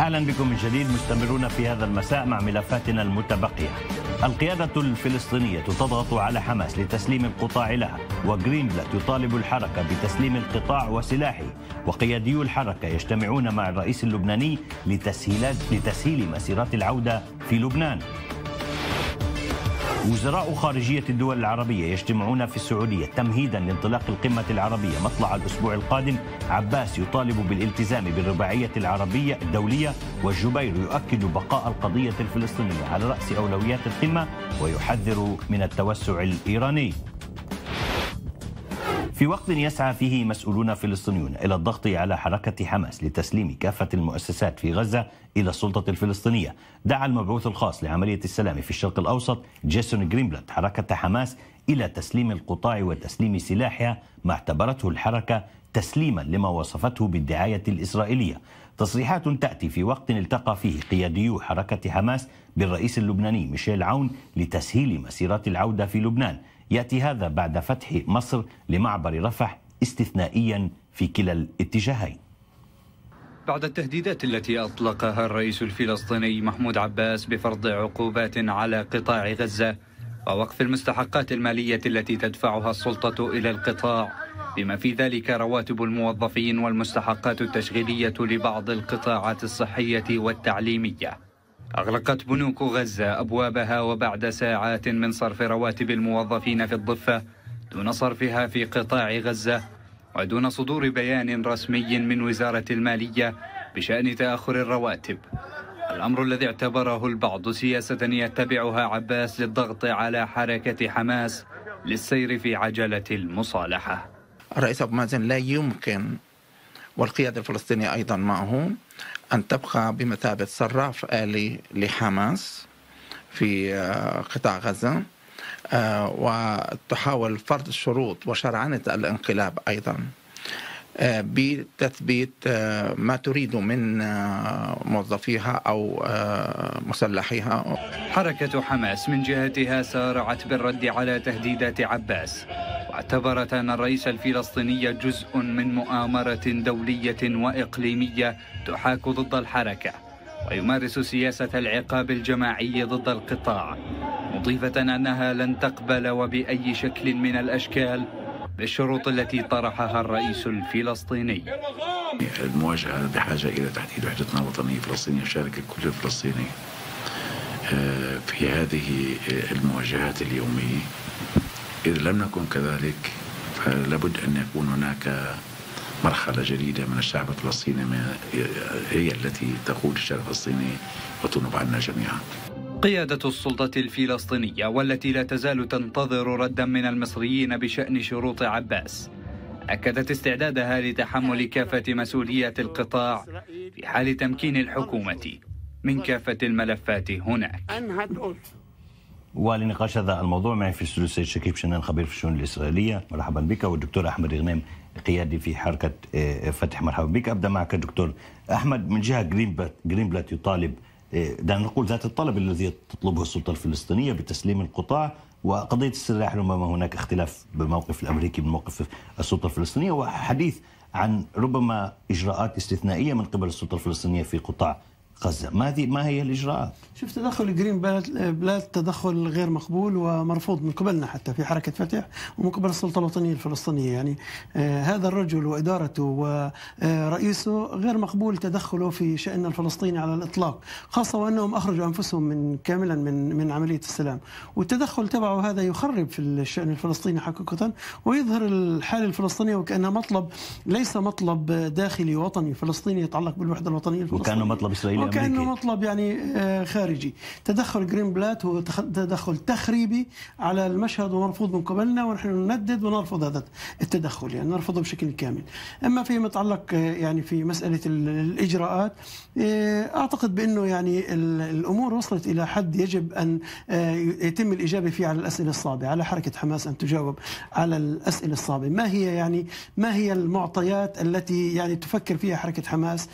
أهلا بكم من جديد مستمرون في هذا المساء مع ملفاتنا المتبقية. القيادة الفلسطينية تضغط على حماس لتسليم القطاع لها، وجرينبلات يطالب الحركة بتسليم القطاع وسلاحه، وقياديو الحركة يجتمعون مع الرئيس اللبناني لتسهيلات لتسهيل مسيرات العودة في لبنان. وزراء خارجية الدول العربية يجتمعون في السعودية تمهيدا لانطلاق القمة العربية مطلع الأسبوع القادم. عباس يطالب بالالتزام بالرباعية العربية الدولية والجبير يؤكد بقاء القضية الفلسطينية على رأس أولويات القمة ويحذر من التوسع الإيراني. في وقت يسعى فيه مسؤولون فلسطينيون إلى الضغط على حركة حماس لتسليم كافة المؤسسات في غزة إلى السلطة الفلسطينية، دعا المبعوث الخاص لعملية السلام في الشرق الأوسط جيسون جرينبلاد حركة حماس إلى تسليم القطاع وتسليم سلاحها ما اعتبرته الحركة تسليما لما وصفته بالدعاية الإسرائيلية. تصريحات تأتي في وقت التقى فيه قياديو حركة حماس بالرئيس اللبناني ميشيل عون لتسهيل مسيرات العودة في لبنان. يأتي هذا بعد فتح مصر لمعبر رفح استثنائيا في كلا الاتجاهين. بعد التهديدات التي أطلقها الرئيس الفلسطيني محمود عباس بفرض عقوبات على قطاع غزة ووقف المستحقات المالية التي تدفعها السلطة إلى القطاع بما في ذلك رواتب الموظفين والمستحقات التشغيلية لبعض القطاعات الصحية والتعليمية. أغلقت بنوك غزة أبوابها وبعد ساعات من صرف رواتب الموظفين في الضفة دون صرفها في قطاع غزة ودون صدور بيان رسمي من وزارة المالية بشأن تأخر الرواتب. الأمر الذي اعتبره البعض سياسة يتبعها عباس للضغط على حركة حماس للسير في عجلة المصالحة. الرئيس أبو مازن لا يمكن والقيادة الفلسطينية أيضا معه أن تبقى بمثابة صراف آلي لحماس في آه، قطاع غزة آه، وتحاول فرض الشروط وشرعنة الانقلاب أيضا. بتثبيت ما تريد من موظفيها أو مسلحيها. حركة حماس من جهتها سارعت بالرد على تهديدات عباس واعتبرت أن الرئيس الفلسطيني جزء من مؤامرة دولية وإقليمية تحاك ضد الحركة ويمارس سياسة العقاب الجماعي ضد القطاع مضيفة أنها لن تقبل وبأي شكل من الأشكال بالشروط التي طرحها الرئيس الفلسطيني. المواجهة بحاجة إلى تحديد وحدتنا الوطنية الفلسطينية يشارك الكل الفلسطيني آه، في هذه المواجهات اليومية. إذا لم نكن كذلك فلابد أن يكون هناك مرحلة جديدة من الشعب الفلسطيني هي التي تقود الشعب الفلسطيني وتنوب عنا جميعا. قيادة السلطة الفلسطينية والتي لا تزال تنتظر ردا من المصريين بشأن شروط عباس. أكدت استعدادها لتحمل كافة مسؤوليات القطاع في حال تمكين الحكومة من كافة الملفات هناك. ولنقاش هذا الموضوع معي في الاستوديو السيد شكيب شنان خبير في الشؤون الإسرائيلية. مرحبا بك. والدكتور أحمد غنيم قيادي في حركة آه، فتح مرحبا بك. أبدأ معك دكتور أحمد من جهة جرين جرين بلات يطالب دعنا نقول ذات الطلب الذي تطلبه السلطة الفلسطينية بتسليم القطاع وقضية السلاح ربما هناك اختلاف بالموقف الأمريكي بالموقف السلطة الفلسطينية وحديث عن ربما إجراءات استثنائية من قبل السلطة الفلسطينية في قطاع غزة. ما هذه ما هي الإجراءات؟ شوف تدخل جرين بلاد تدخل غير مقبول ومرفوض من قبلنا حتى في حركة فتح ومن قبل السلطة الوطنية الفلسطينية. يعني آه هذا الرجل وإدارته ورئيسه غير مقبول تدخله في شأن الفلسطيني على الإطلاق خاصة وأنهم أخرجوا أنفسهم من كاملا من من عملية السلام. والتدخل تبعه هذا يخرب في الشأن الفلسطيني حقيقة ويظهر الحالة الفلسطينية وكأنها مطلب ليس مطلب داخلي وطني فلسطيني يتعلق بالوحدة الوطنية الفلسطينية. وكأنه مطلب إسرائيلي وكأنه مطلب يعني آه، خارجي. تدخل جرين بلات هو تدخل تخريبي على المشهد ومرفوض من قبلنا ونحن نندد ونرفض هذا التدخل يعني نرفضه بشكل كامل. أما فيما يتعلق آه، يعني في مسألة الإجراءات آه، أعتقد بأنه يعني الأمور وصلت إلى حد يجب أن يتم الإجابة فيه على الأسئلة الصعبة على حركة حماس أن تجاوب على الأسئلة الصعبة. ما هي يعني ما هي المعطيات التي يعني تفكر فيها حركة حماس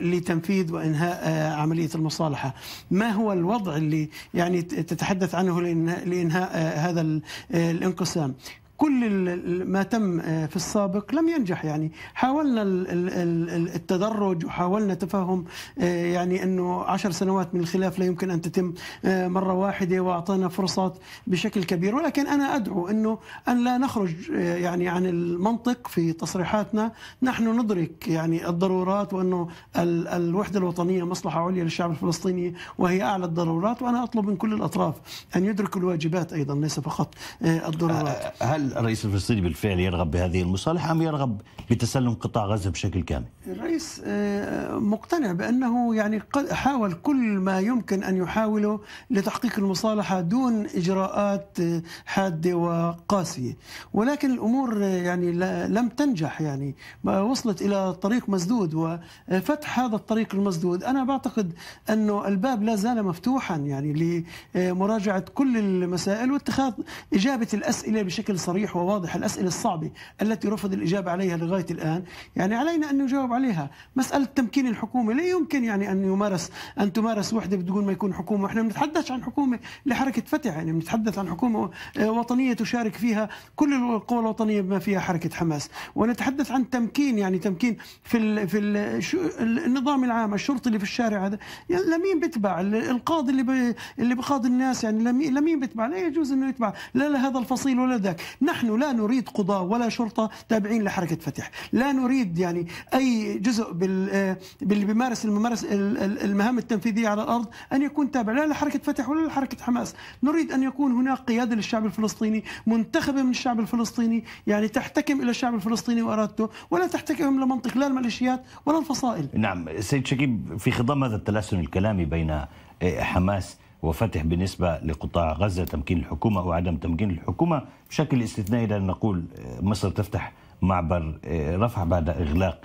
لتنفيذ وإنهاء عملية المصالحة. ما هو الوضع اللي يعني تتحدث عنه لإنهاء هذا الانقسام؟ كل ما تم آه، في السابق لم ينجح. يعني حاولنا ال- ال- ال- التدرج وحاولنا تفهم آه، يعني إنه عشر سنوات من الخلاف لا يمكن أن تتم آه، مرة واحدة واعطينا فرصات بشكل كبير. ولكن أنا أدعو إنه أن لا نخرج يعني عن المنطق في تصريحاتنا. نحن ندرك يعني الضرورات وإنه ال- الوحدة الوطنية مصلحة عليا للشعب الفلسطيني وهي أعلى الضرورات وأنا أطلب من كل الأطراف أن يدركوا الواجبات أيضا ليس فقط الضرورات. هل الرئيس الفلسطيني بالفعل يرغب بهذه المصالحة أم يرغب بتسلم قطاع غزة بشكل كامل؟ الرئيس آه، مقتنع بأنه يعني حاول كل ما يمكن أن يحاوله لتحقيق المصالحة دون إجراءات آه، حادة وقاسية، ولكن الأمور آه، يعني لم تنجح يعني. وصلت إلى طريق مسدود وفتح هذا الطريق المسدود. أنا بعتقد أنه الباب لا زال مفتوحا يعني لمراجعة كل المسائل واتخاذ إجابة الأسئلة بشكل صريح. وواضح، الأسئلة الصعبة التي رفض الإجابة عليها لغاية الآن، يعني علينا أن نجاوب عليها، مسألة تمكين الحكومة لا يمكن يعني أن يمارس أن تمارس وحدة بدون ما يكون حكومة، إحنا بنتحدث عن حكومة لحركة فتح يعني بنتحدث عن حكومة آه، وطنية تشارك فيها كل القوى الوطنية بما فيها حركة حماس، ونتحدث عن تمكين يعني تمكين في ال في ال شو- النظام العام، الشرطي اللي في الشارع هذا. يعني لمين بيتبع؟ ال- القاضي اللي اللي بقاضي الناس يعني لمين بيتبع؟ لا يجوز إنه يتبع. لا لهذا الفصيل ولا ذاك، نحن لا نريد قضاة ولا شرطة تابعين لحركة فتح، لا نريد يعني أي جزء آه، باللي بيمارس الممارس ال- ال- المهام التنفيذية على الأرض أن يكون تابع لا لحركة فتح ولا لحركة حماس، نريد أن يكون هناك قيادة للشعب الفلسطيني منتخبة من الشعب الفلسطيني يعني تحتكم إلى الشعب الفلسطيني وإرادته ولا تحتكم لمنطق لا الميليشيات ولا الفصائل. نعم سيد شكيب في خضم هذا التلاسن الكلامي بين آه، حماس وفتح بالنسبة لقطاع غزة تمكين الحكومة أو عدم تمكين الحكومة. بشكل استثنائي لا نقول آه، مصر تفتح معبر آه، رفح بعد إغلاق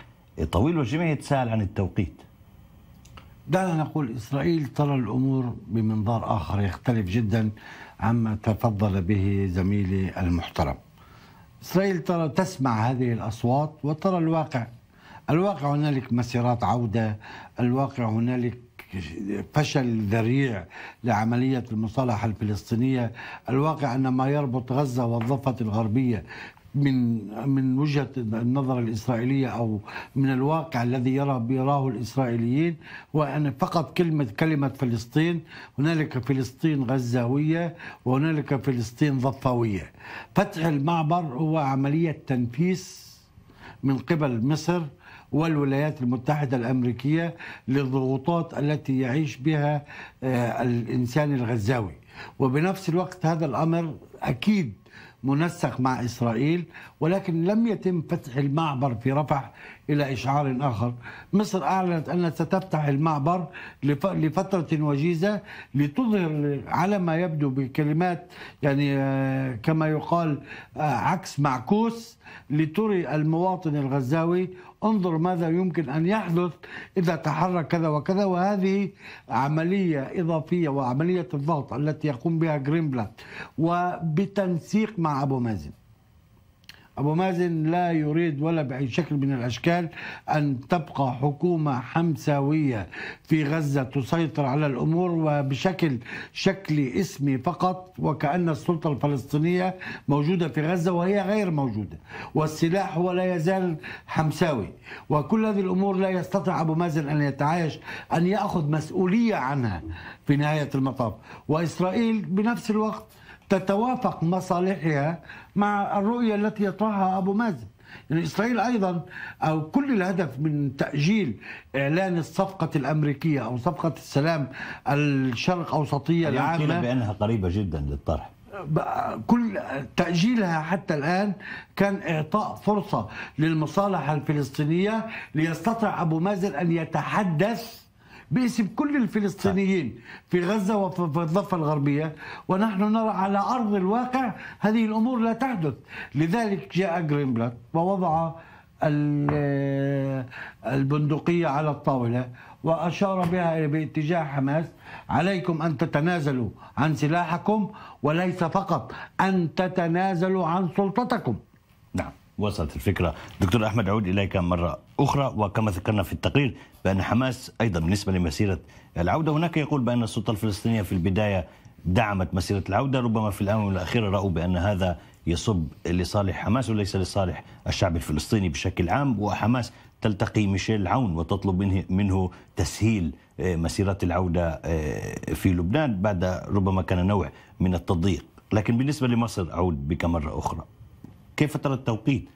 طويل والجميع يتساءل عن التوقيت. دعنا نقول إسرائيل ترى الأمور بمنظار آخر يختلف جدا عما تفضل به زميلي المحترم. إسرائيل ترى تسمع هذه الأصوات وترى الواقع. الواقع هنالك مسيرات عودة الواقع هنالك فشل ذريع لعملية المصالحة الفلسطينية. الواقع أن ما يربط غزة والضفة الغربية من من وجهة النظر الإسرائيلية أو من الواقع الذي يرى يراه الإسرائيليين هو أن فقط كلمة كلمة فلسطين هنالك فلسطين غزاوية وهنالك فلسطين ضفوية فتح المعبر هو عملية تنفيس من قبل مصر والولايات المتحدة الأمريكية للضغوطات التي يعيش بها آه، الإنسان الغزاوي. وبنفس الوقت هذا الأمر أكيد منسق مع إسرائيل ولكن لم يتم فتح المعبر في رفح إلى إشعار آخر. مصر أعلنت أنها ستفتح المعبر لف- لفترة وجيزة لتظهر على ما يبدو بكلمات يعني آه، كما يقال آه، عكس معكوس لتري المواطن الغزاوي انظر ماذا يمكن أن يحدث إذا تحرك كذا وكذا وهذه عملية إضافية وعملية الضغط التي يقوم بها جرينبلات وبتنسيق مع أبو مازن. أبو مازن لا يريد ولا بأي شكل من الأشكال أن تبقى حكومة حمساوية في غزة تسيطر على الأمور وبشكل شكل اسمي فقط وكأن السلطة الفلسطينية موجودة في غزة وهي غير موجودة والسلاح هو لا يزال حمساوي. وكل هذه الأمور لا يستطيع أبو مازن أن يتعايش أن يأخذ مسؤولية عنها في نهاية المطاف. وإسرائيل بنفس الوقت تتوافق مصالحها مع الرؤية التي يطرحها أبو مازن. يعني إسرائيل أيضا أو كل الهدف من تأجيل إعلان الصفقة الأمريكية أو صفقة السلام الشرق أوسطية قيل العامة. بأنها قريبة جدا للطرح. كل تأجيلها حتى الآن كان إعطاء فرصة للمصالحة الفلسطينية ليستطيع أبو مازن أن يتحدث باسم كل الفلسطينيين في غزة وفي في الضفة الغربية ونحن نرى على أرض الواقع هذه الأمور لا تحدث. لذلك جاء جرينبلات ووضع ال- البندقية على الطاولة وأشار بها باتجاه حماس. عليكم أن تتنازلوا عن سلاحكم وليس فقط أن تتنازلوا عن سلطتكم. وصلت الفكرة. دكتور أحمد أعود إليك مرة أخرى وكما ذكرنا في التقرير بأن حماس أيضا بالنسبة لمسيرة العودة. هناك يقول بأن السلطة الفلسطينية في البداية دعمت مسيرة العودة ربما في الآونة الأخيرة رأوا بأن هذا يصب لصالح حماس وليس لصالح الشعب الفلسطيني بشكل عام. وحماس تلتقي ميشيل عون وتطلب منه, منه تسهيل آه، مسيرات العودة آه، في لبنان بعد ربما كان نوع من التضييق. لكن بالنسبة لمصر أعود بك مرة أخرى. كيف ترى التوقيت؟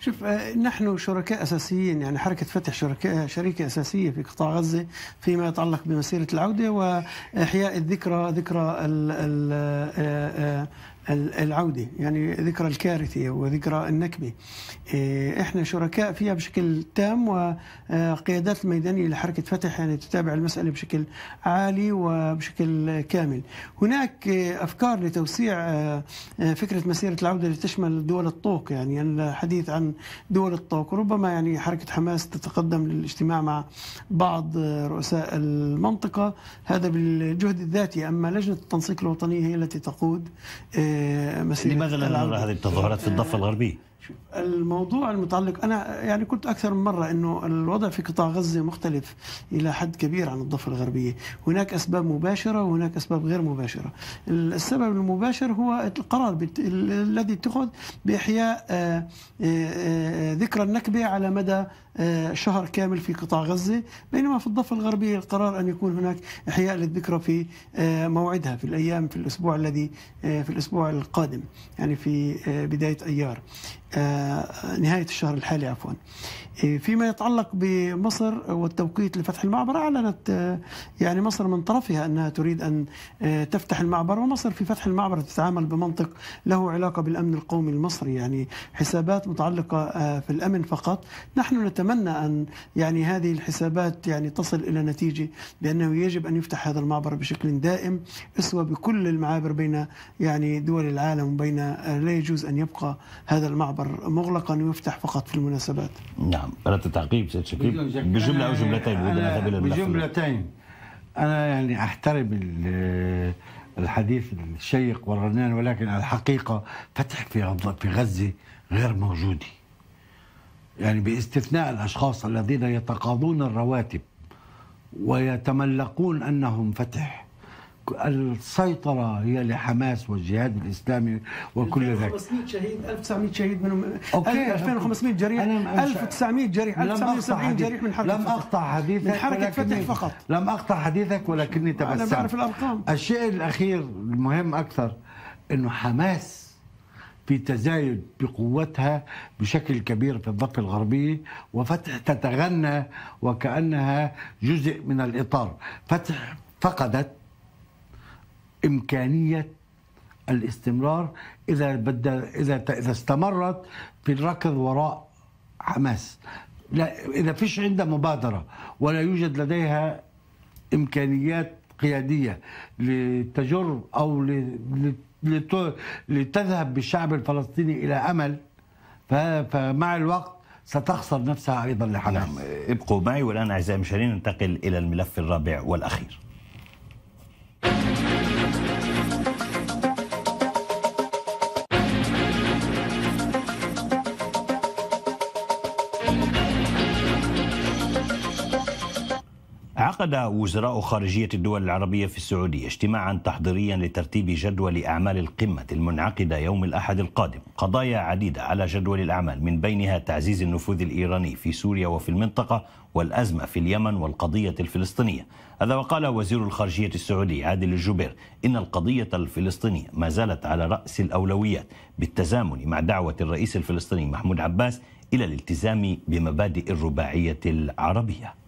شوف آه، نحن شركاء أساسيين يعني حركة فتح شركاء شريكة أساسية في قطاع غزة فيما يتعلق بمسيرة العودة وإحياء الذكرى ذكرى ال ال العودة يعني ذكرى الكارثة وذكرى النكبة. إيه، إحنا شركاء فيها بشكل تام وقيادات الميدانية لحركة فتح يعني تتابع المسألة بشكل عالي وبشكل كامل. هناك أفكار لتوسيع آه، فكرة مسيرة العودة لتشمل دول الطوق يعني الحديث عن دول الطوق ربما يعني حركة حماس تتقدم للاجتماع مع بعض رؤساء المنطقة. هذا بالجهد الذاتي أما لجنة التنسيق الوطنية هي التي تقود مسيرة لماذا لا نرى هذه التظاهرات في الضفة الغربية؟ الموضوع المتعلق أنا يعني قلت أكثر من مرة إنه الوضع في قطاع غزة مختلف إلى حد كبير عن الضفة الغربية، هناك أسباب مباشرة وهناك أسباب غير مباشرة. السبب المباشر هو القرار الذي اتخذ بإحياء آه، آه، آه، ذكرى النكبة على مدى شهر كامل في قطاع غزة، بينما في الضفة الغربية القرار أن يكون هناك إحياء للذكرى في موعدها في الأيام في الأسبوع الذي في الأسبوع القادم، يعني في بداية أيار. آه، نهاية الشهر الحالي عفوا فيما يتعلق بمصر والتوقيت لفتح المعبر أعلنت آه، يعني مصر من طرفها أنها تريد أن آه، تفتح المعبر ومصر في فتح المعبر تتعامل بمنطق له علاقة بالأمن القومي المصري يعني حسابات متعلقة في الأمن فقط نحن نتمنى أن يعني هذه الحسابات يعني تصل إلى نتيجة بأنه يجب أن يفتح هذا المعبر بشكل دائم اسوى بكل المعابر بين يعني دول العالم وبين لا يجوز أن يبقى هذا المعبر مغلقا ويفتح فقط في المناسبات. نعم أردت تعقيب سيد شكيب. بجملة أو جملتين بجملتين. أنا يعني أحترم الحديث الشيق والرنان ولكن الحقيقة فتح في في غزة غير موجودة. يعني باستثناء الأشخاص الذين يتقاضون الرواتب ويتملقون أنهم فتح. السيطرة هي لحماس والجهاد الإسلامي وكل ذلك. 1500 شهيد 1900 شهيد منهم أوكي 2500 جريح 1900 جريح 1970 جريح من حركة لم أقطع حديثك من حركة فتح فقط. لم أقطع حديثك ولكني تبسمت. أنا بعرف الأرقام. الشيء الأخير المهم أكثر أنه حماس في تزايد بقوتها بشكل كبير في الضفة الغربية وفتح تتغنى وكأنها جزء من الإطار. فتح فقدت إمكانية الاستمرار إذا بدأ إذا إذا استمرت في الركض وراء حماس. لا إذا فيش عندها مبادرة ولا يوجد لديها إمكانيات قيادية لتجر أو لتذهب بالشعب الفلسطيني إلى أمل فمع الوقت ستخسر نفسها أيضا لحماس. نعم ابقوا معي والآن أعزائي المشاهدين ننتقل إلى الملف الرابع والأخير. عقد وزراء خارجية الدول العربية في السعودية اجتماعا تحضيريا لترتيب جدول أعمال القمة المنعقدة يوم الأحد القادم. قضايا عديدة على جدول الأعمال من بينها تعزيز النفوذ الإيراني في سوريا وفي المنطقة والأزمة في اليمن والقضية الفلسطينية. هذا وقال وزير الخارجية السعودي عادل الجبير إن القضية الفلسطينية ما زالت على رأس الأولويات بالتزامن مع دعوة الرئيس الفلسطيني محمود عباس إلى الالتزام بمبادئ الرباعية العربية.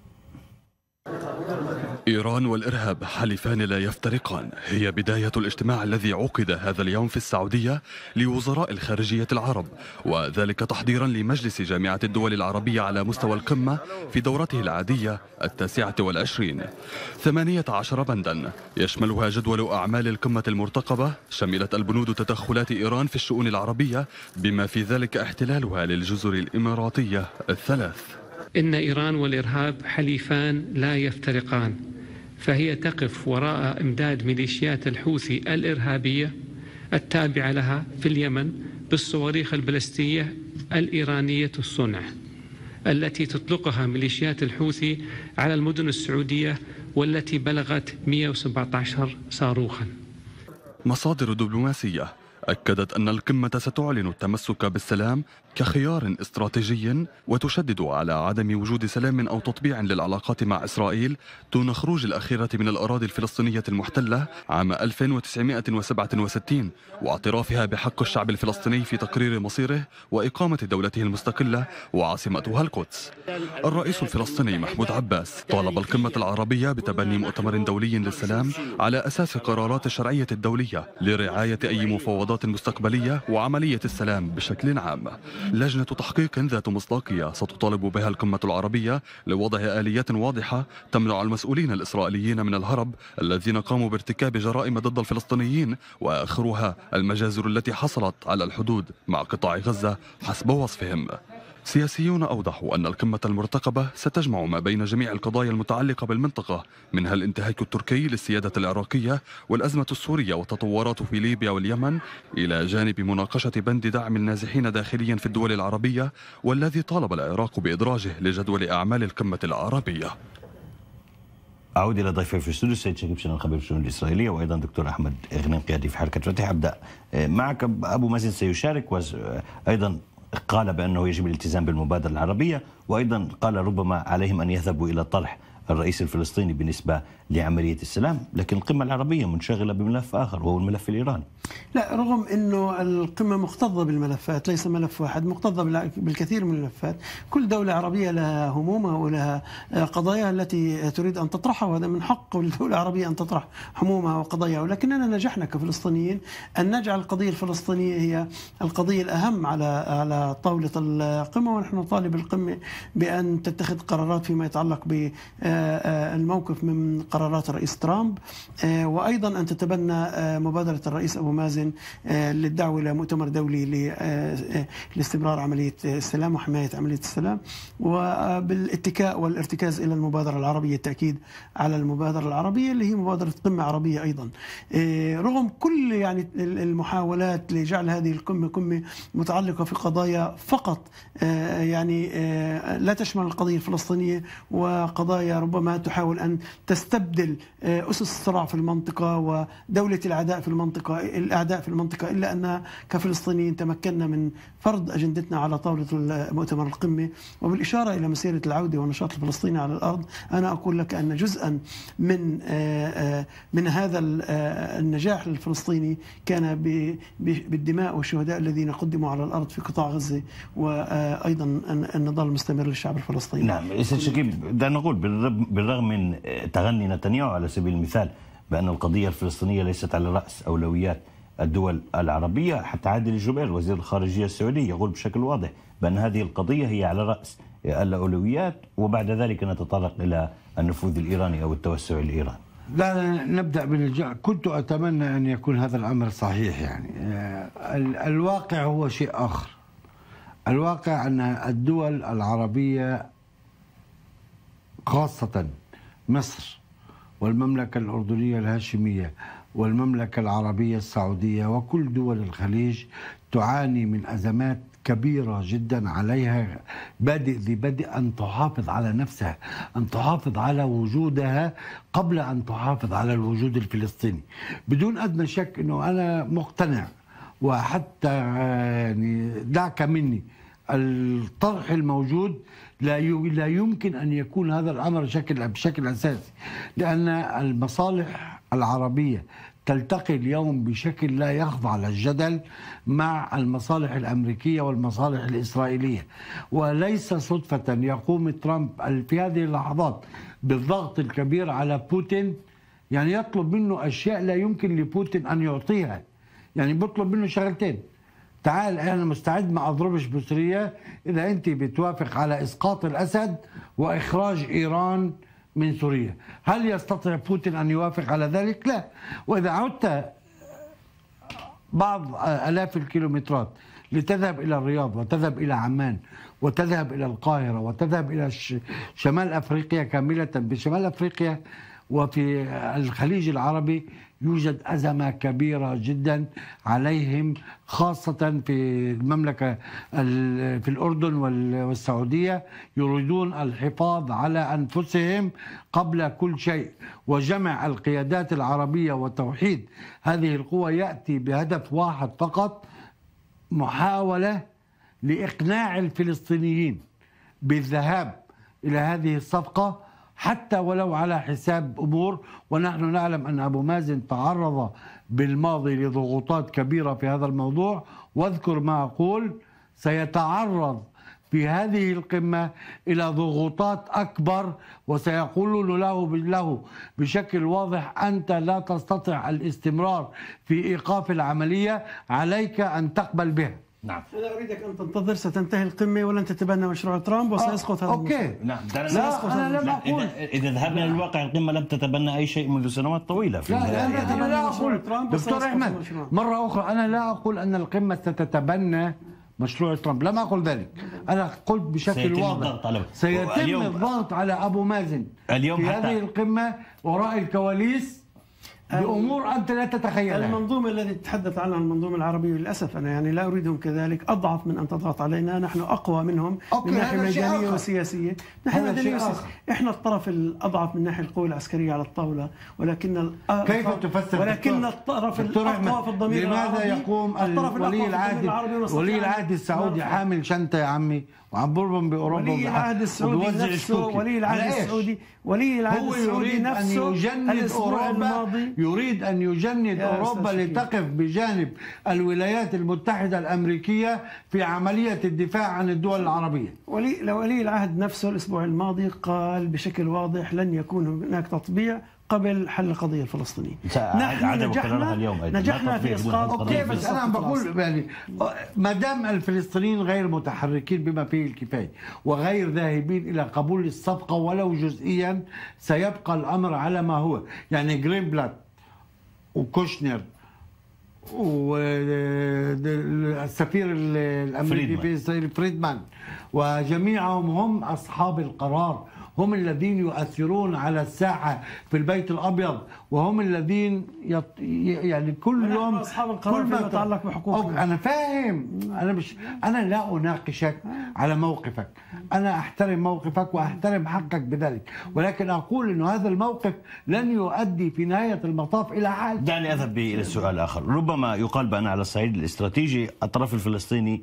إيران والإرهاب حليفان لا يفترقان. هي بداية الاجتماع الذي عقد هذا اليوم في السعودية لوزراء الخارجية العرب وذلك تحضيرا لمجلس جامعة الدول العربية على مستوى القمة في دورته العادية التاسعة والعشرين. ثمانية عشر بندا يشملها جدول أعمال القمة المرتقبة شملت البنود تدخلات إيران في الشؤون العربية بما في ذلك احتلالها للجزر الإماراتية الثلاث. إن إيران والإرهاب حليفان لا يفترقان فهي تقف وراء إمداد ميليشيات الحوثي الإرهابية التابعة لها في اليمن بالصواريخ البلستية الإيرانية الصنع التي تطلقها ميليشيات الحوثي على المدن السعودية والتي بلغت 117 صاروخا. مصادر دبلوماسية أكدت أن القمة ستعلن التمسك بالسلام كخيار استراتيجي وتشدد على عدم وجود سلام أو تطبيع للعلاقات مع إسرائيل دون خروج الأخيرة من الأراضي الفلسطينية المحتلة عام 1967 واعترافها بحق الشعب الفلسطيني في تقرير مصيره وإقامة دولته المستقلة وعاصمتها القدس. الرئيس الفلسطيني محمود عباس طالب القمة العربية بتبني مؤتمر دولي للسلام على أساس قرارات الشرعية الدولية لرعاية أي مفاوضات مستقبلية وعملية السلام بشكل عام. لجنة تحقيق ذات مصداقية ستطالب بها القمة العربية لوضع آليات واضحة تمنع المسؤولين الإسرائيليين من الهرب الذين قاموا بارتكاب جرائم ضد الفلسطينيين وآخرها المجازر التي حصلت على الحدود مع قطاع غزة حسب وصفهم. سياسيون أوضحوا أن القمة المرتقبة ستجمع ما بين جميع القضايا المتعلقة بالمنطقة منها الانتهاك التركي للسيادة العراقية والأزمة السورية والتطورات في ليبيا واليمن إلى جانب مناقشة بند دعم النازحين داخليا في الدول العربية والذي طالب العراق بإدراجه لجدول أعمال القمة العربية. أعود إلى ضيفي في الاستوديو السيد شريف شنان خبير الشؤون الإسرائيلية وأيضا دكتور أحمد غنيم قيادي في حركة فتح. أبدأ معك. أبو مازن سيشارك وأيضا قال بأنه يجب الالتزام بالمبادرة العربية وأيضا قال ربما عليهم أن يذهبوا إلى طرح الرئيس الفلسطيني بالنسبة لعملية السلام لكن القمة العربية منشغلة بملف آخر وهو الملف الإيراني. لا رغم أنه القمة مكتظة بالملفات ليس ملف واحد مكتظة بالكثير من الملفات. كل دولة عربية لها همومها ولها قضايا التي تريد أن تطرحها وهذا من حق الدولة العربية أن تطرح همومها وقضاياها. ولكننا نجحنا كفلسطينيين أن نجعل القضية الفلسطينية هي القضية الأهم على على طاولة القمة ونحن نطالب القمة بأن تتخذ قرارات فيما يتعلق بالموقف من قرارات الرئيس ترامب. وأيضا أن تتبنى مبادرة الرئيس أبو مازن للدعوة إلى مؤتمر دولي لاستمرار عملية السلام وحماية عملية السلام. وبالاتكاء والارتكاز إلى المبادرة العربية التأكيد على المبادرة العربية اللي هي مبادرة قمة عربية أيضا. رغم كل يعني المحاولات لجعل هذه القمة قمة متعلقة في قضايا فقط يعني لا تشمل القضية الفلسطينية وقضايا ربما تحاول أن تستبدل أسس الصراع في المنطقة ودولة الأعداء في المنطقة الأعداء في المنطقة إلا أن كفلسطينيين تمكنا من فرض أجندتنا على طاولة مؤتمر القمة وبالإشارة إلى مسيرة العودة والنشاط الفلسطيني على الأرض أنا أقول لك أن جزءا من من هذا النجاح الفلسطيني كان بالدماء والشهداء الذين قدموا على الأرض في قطاع غزة وأيضا النضال المستمر للشعب الفلسطيني. نعم سيد شكيب دعنا نقول بالرغم من تغني نتنياهو على سبيل المثال بأن القضية الفلسطينية ليست على رأس أولويات الدول العربية حتى عادل الجبير وزير الخارجية السعودي يقول بشكل واضح بأن هذه القضية هي على رأس الأولويات وبعد ذلك نتطرق إلى النفوذ الإيراني أو التوسع الإيراني لا نبدأ بالجع كنت أتمنى أن يكون هذا الأمر صحيح يعني. الواقع هو شيء آخر. الواقع أن الدول العربية خاصة مصر والمملكة الأردنية الهاشمية والمملكة العربية السعودية وكل دول الخليج تعاني من أزمات كبيرة جدا عليها بادئ ذي بدء أن تحافظ على نفسها أن تحافظ على وجودها قبل أن تحافظ على الوجود الفلسطيني. بدون أدنى شك أنه أنا مقتنع وحتى يعني دعك مني الطرح الموجود لا لا يمكن أن يكون هذا الأمر بشكل بشكل أساسي لأن المصالح العربية تلتقي اليوم بشكل لا يخضع للجدل مع المصالح الأمريكية والمصالح الإسرائيلية. وليس صدفة يقوم ترامب في هذه اللحظات بالضغط الكبير على بوتين يعني يطلب منه أشياء لا يمكن لبوتين أن يعطيها. يعني بيطلب منه شغلتين. تعال أنا مستعد ما اضربش بسوريا اذا انت بتوافق على اسقاط الاسد واخراج ايران من سوريا هل يستطيع بوتين أن يوافق على ذلك؟ لا وإذا عدت بعض آلاف الكيلومترات لتذهب إلى الرياض وتذهب إلى عمان وتذهب إلى القاهرة وتذهب إلى شمال أفريقيا كاملة بشمال أفريقيا وفي الخليج العربي يوجد أزمة كبيرة جدا عليهم خاصة في المملكة ال- في الأردن وال- والسعودية يريدون الحفاظ على أنفسهم قبل كل شيء. وجمع القيادات العربية وتوحيد هذه القوى يأتي بهدف واحد فقط محاولة لإقناع الفلسطينيين بالذهاب إلى هذه الصفقة. حتى ولو على حساب أمور ونحن نعلم أن أبو مازن تعرض بالماضي لضغوطات كبيرة في هذا الموضوع. واذكر ما أقول سيتعرض في هذه القمة إلى ضغوطات أكبر وسيقولون له له بشكل واضح أنت لا تستطيع الاستمرار في إيقاف العملية عليك أن تقبل بها. نعم أنا أريدك أن تنتظر ستنتهي القمة ولن تتبنى مشروع ترامب وسيسقط هذا المشروع. نعم لا أنا هذا لم لا، أقول إذا, إذا ذهبنا للواقع القمة لم تتبنى أي شيء منذ سنوات طويلة في لا النهاية. لا لا ترامب دكتور المشروع. مرة أخرى أنا لا أقول أن القمة ستتبنى مشروع ترامب لم أقل ذلك أنا قلت بشكل سيتم واضح الضغط عليه. سيتم الضغط على أبو مازن اليوم في هذه القمة وراء الكواليس بأمور أنت لا تتخيلها المنظومة التي تتحدث عنها المنظومة العربية للأسف أنا يعني لا أريدهم كذلك أضعف من أن تضغط علينا نحن أقوى منهم من ميدانية آخر. وسياسية نحن. إحنا الطرف الأضعف من ناحية القوة العسكرية على الطاولة ولكن الأ- كيف تفسر ولكن؟ الطرف أحمد، في الضمير لماذا العربي يقوم الطرف ولي العهد ولي العهد السعودي. حامل شنطة يا عمي وعم بربن بأوروبا ولي العهد السعودي نفسه. ولي العهد؟ السعودي ولي العهد هو السعودي يريد نفسه يجند الأسبوع أوروبا الماضي يريد أن يجند شكيب. لتقف بجانب الولايات المتحدة الأمريكية في عملية الدفاع عن الدول العربية ولي لو ولي العهد نفسه الأسبوع الماضي قال بشكل واضح لن يكون هناك تطبيع قبل حل القضية الفلسطينية. عاد وكررها اليوم أيضا. نجحنا في إسقاط okay بس أنا عم بقول يعني ما دام الفلسطينيين غير متحركين بما فيه الكفاية وغير ذاهبين إلى قبول الصفقة ولو جزئيا سيبقى الأمر على ما هو يعني جرين بلات وكوشنر والسفير الأمريكي فريدمان. في إسرائيل فريدمان وجميعهم هم أصحاب القرار هم الذين يؤثرون على الساحة في البيت الأبيض وهم الذين يط... يعني كل يوم أصحاب القرار كل ما فيما يتعلق بحقوقنا. أوكي، أنا فاهم. أنا مش أنا لا أناقشك على موقفك. أنا أحترم موقفك وأحترم حقك بذلك. ولكن أقول إنه هذا الموقف لن يؤدي في نهاية المطاف إلى حاجة دعني أذهب به إلى السؤال الآخر، ربما يقال بأن على الصعيد الاستراتيجي الطرف الفلسطيني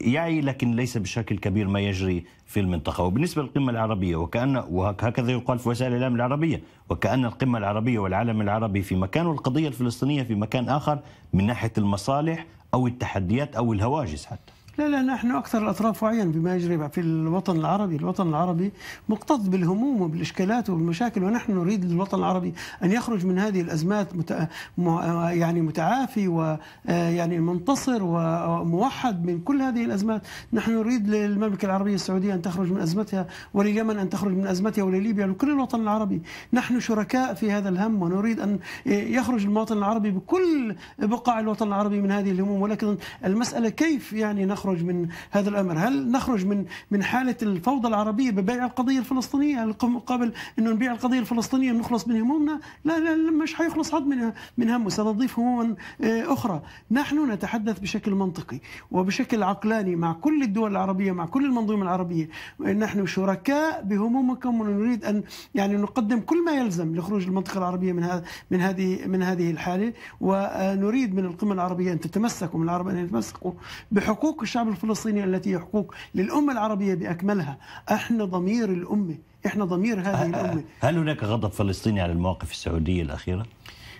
يعي لكن ليس بشكل كبير ما يجري في المنطقة، وبالنسبة للقمة العربية وكأن وهكذا يقال في وسائل الإعلام العربية، وكأن القمة العربية والعالم العربي في مكان والقضية الفلسطينية في مكان آخر من ناحية المصالح أو التحديات أو الهواجس حتى. لا لا نحن أكثر الأطراف وعيا بما يجري في الوطن العربي، الوطن العربي مكتظ بالهموم وبالإشكالات والمشاكل ونحن نريد للوطن العربي أن يخرج من هذه الأزمات مت... م... يعني متعافي ويعني منتصر وموحد من كل هذه الأزمات، نحن نريد للمملكة العربية السعودية أن تخرج من أزمتها ولليمن أن تخرج من أزمتها ولليبيا ولكل الوطن العربي، نحن شركاء في هذا الهم ونريد أن يخرج المواطن العربي بكل بقاع الوطن العربي من هذه الهموم. ولكن المسألة كيف يعني نخرج نخرج من هذا الأمر؟ هل نخرج من من حالة الفوضى العربية ببيع القضية الفلسطينية مقابل إنه نبيع القضية الفلسطينية ونخلص من همومنا؟ لا لا, مش حيخلص حد من من همه سنضيف هموما أخرى. نحن نتحدث بشكل منطقي وبشكل عقلاني مع كل الدول العربية مع كل المنظومة العربية نحن شركاء بهمومكم ونريد أن يعني نقدم كل ما يلزم لخروج المنطقة العربية من هذا من هذه من هذه الحالة ونريد من القمة العربية أن تتمسك ومن العرب أن يتمسكوا بحقوق الشعب الفلسطيني التي حقوق للأمة العربية بأكملها. إحنا ضمير الأمة. إحنا ضمير هذه الأمة. هل هناك غضب فلسطيني على المواقف السعودية الأخيرة؟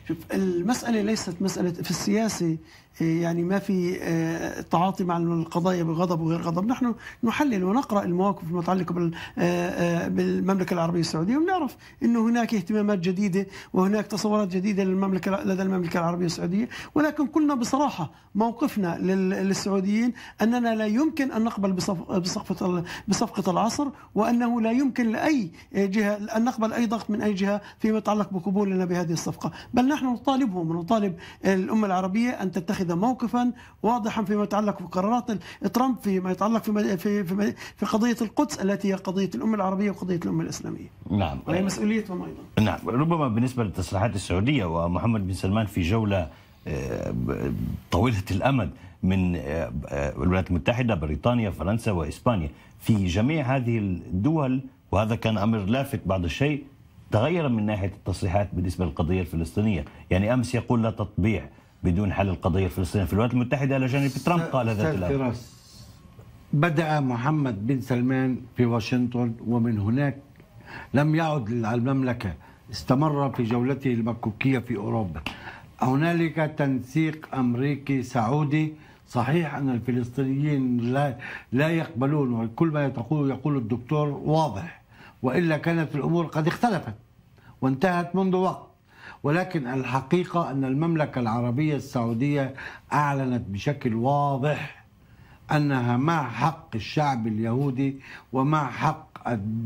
شوف المسألة ليست مسألة في السياسة. يعني ما في تعاطي مع القضايا بغضب وغير غضب. نحن نحلل ونقرأ المواقف المتعلقة بالمملكة العربية السعودية ونعرف أنه هناك اهتمامات جديدة وهناك تصورات جديدة للمملكة لدى المملكة العربية السعودية. ولكن قلنا بصراحة موقفنا للسعوديين أننا لا يمكن أن نقبل بصفقة بصفقة العصر وأنه لا يمكن لأي جهة أن نقبل أي ضغط من أي جهة فيما يتعلق بقبولنا بهذه الصفقة. بل نحن نطالبهم ونطالب الأمة العربية أن تتخذ يتخذ موقفا واضحا فيما يتعلق بقرارات ترامب فيما يتعلق في في في, في قضية القدس التي هي قضية الأمة العربية وقضية الأمة الإسلامية. نعم وهي مسؤوليتهم أيضا. نعم ربما بالنسبة للتصريحات السعودية ومحمد بن سلمان في جولة آه، طويلة الأمد من آه، آه، الولايات المتحدة بريطانيا فرنسا وإسبانيا في جميع هذه الدول وهذا كان أمر لافت بعض الشيء تغير من ناحية التصريحات بالنسبة للقضية الفلسطينية، يعني أمس يقول لا تطبيع بدون حل القضية الفلسطينية في الولايات المتحدة إلى جانب ترامب قال ذات الامر. بدأ محمد بن سلمان في واشنطن ومن هناك لم يعد المملكة استمر في جولته المكوكية في أوروبا. هنالك تنسيق أمريكي سعودي. صحيح أن الفلسطينيين لا, لا يقبلون وكل ما يقول يقول الدكتور واضح. وإلا كانت الأمور قد اختلفت وانتهت منذ وقت. ولكن الحقيقة أن المملكة العربية السعودية أعلنت بشكل واضح أنها مع حق الشعب اليهودي ومع حق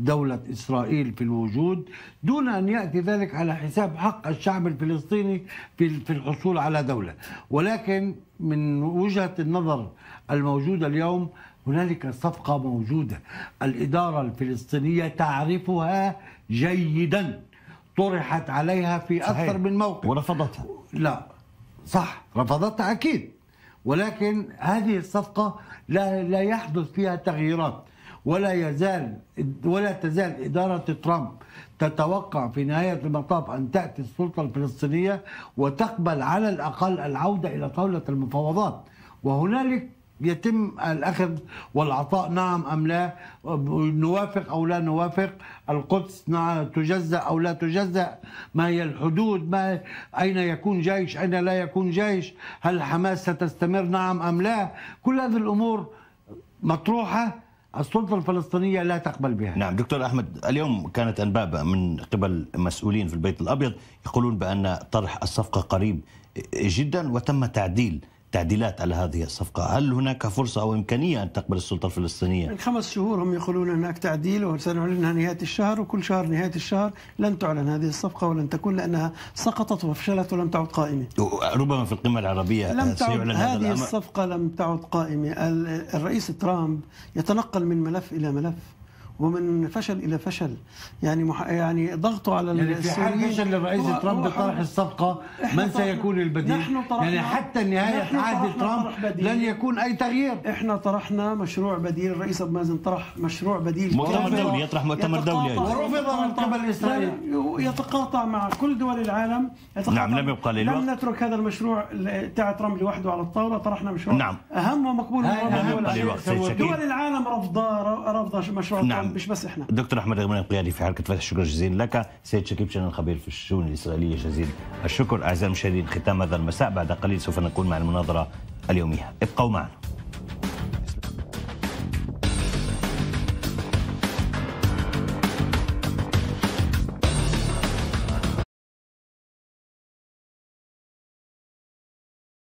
دولة إسرائيل في الوجود دون أن يأتي ذلك على حساب حق الشعب الفلسطيني في الحصول على دولة. ولكن من وجهة النظر الموجودة اليوم هنالك صفقة موجودة. الإدارة الفلسطينية تعرفها جيدا. طرحت عليها في صحيح. أكثر من موقف. ورفضتها. لا. صح. رفضتها أكيد. ولكن هذه الصفقة لا, لا يحدث فيها تغييرات. ولا يزال ولا تزال إدارة ترامب تتوقع في نهاية المطاف أن تأتي السلطة الفلسطينية وتقبل على الأقل العودة إلى طاولة المفاوضات. وهنالك يتم الأخذ والعطاء نعم أم لا؟ نوافق أو لا نوافق؟ القدس نعم تجزأ أو لا تجزأ؟ ما هي الحدود؟ ما أين يكون جيش؟ أين لا يكون جيش؟ هل حماس ستستمر؟ نعم أم لا؟ كل هذه الأمور مطروحة السلطة الفلسطينية لا تقبل بها. نعم دكتور أحمد اليوم كانت أنباء من قبل مسؤولين في البيت الأبيض يقولون بأن طرح الصفقة قريب جدا وتم تعديل تعديلات على هذه الصفقة هل هناك فرصة أو إمكانية أن تقبل السلطة الفلسطينية؟ من خمس شهور هم يقولون هناك تعديل وسنعلنها نهاية الشهر وكل شهر نهاية الشهر لن تعلن هذه الصفقة ولن تكون لأنها سقطت وفشلت ولم تعد قائمة ربما في القمة العربية لم تعد هذه الأمر. الصفقة لم تعد قائمة الرئيس ترامب يتنقل من ملف إلى ملف ومن فشل إلى فشل. يعني مح... يعني ضغطه على يعني في حال فشل الرئيس ترامب بطرح الصفقة من سيكون البديل؟ نحن يعني حتى نهايه عهد ترامب لن يكون أي تغيير. إحنا طرحنا مشروع بديل الرئيس أبو مازن طرح مشروع بديل مؤتمر دولي يطرح مؤتمر دولي ورفض من قبل إسرائيل. يتقاطع مع كل دول العالم. نعم لم يبقى للوقت. لم نترك هذا المشروع تاع ترامب لوحده على الطاولة. طرحنا مشروع نعم. أهم ومقبول من دول العالم رفض رفض مشروع نعم. مش بس إحنا. دكتور أحمد غمران القيادي في حركة فتح شكرا جزيلا لك. سيد شكيب شنن الخبير في الشؤون الإسرائيلية. جزيل الشكر. أعزائي المشاهدين ختام هذا المساء. بعد قليل سوف نكون مع المناظرة اليومية. ابقوا معنا.